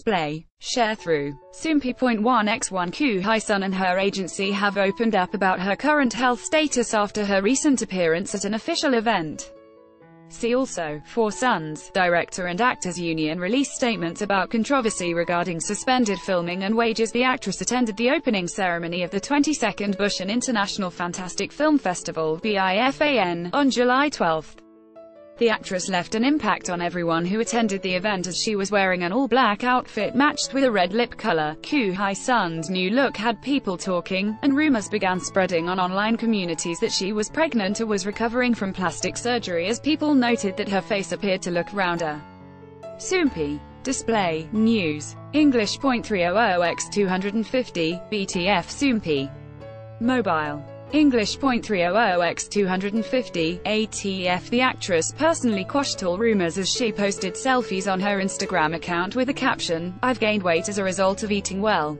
display, Sharethrough. Soompi.1x1 Ku Hye Sun and her agency have opened up about her current health status after her recent appearance at an official event. See also, Four Sons, Director and Actors Union released statements about controversy regarding suspended filming and wages The actress attended the opening ceremony of the 22nd Bucheon International Fantastic Film Festival BIFAN, on July 12. The actress left an impact on everyone who attended the event as she was wearing an all-black outfit matched with a red lip color. Ku Hye Sun's new look had people talking, and rumors began spreading on online communities that she was pregnant or was recovering from plastic surgery as people noted that her face appeared to look rounder. Soompi. Display, News. English .300x250, BTF Soompi. Mobile. English .300x250, ATF The actress personally quashed all rumors as she posted selfies on her Instagram account with the caption, I've gained weight as a result of eating well.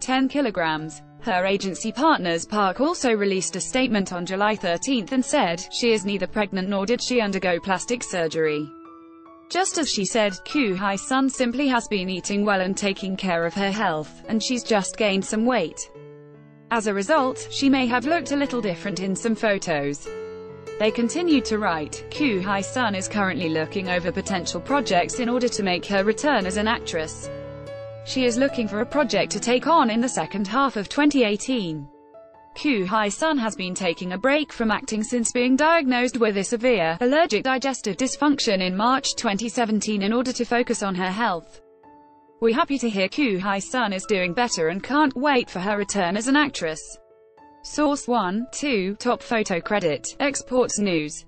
10 kilograms. Her agency Partners Park also released a statement on July 13 and said, she is neither pregnant nor did she undergo plastic surgery. Just as she said, Ku Hye Sun simply has been eating well and taking care of her health, and she's just gained some weight. As a result, she may have looked a little different in some photos. They continued to write, Ku Hye Sun is currently looking over potential projects in order to make her return as an actress. She is looking for a project to take on in the second half of 2018. Ku Hye Sun has been taking a break from acting since being diagnosed with a severe, allergic digestive dysfunction in March 2017 in order to focus on her health. We're happy to hear Ku Hye Sun is doing better and can't wait for her return as an actress. Source 1, 2, Top Photo Credit, Xports News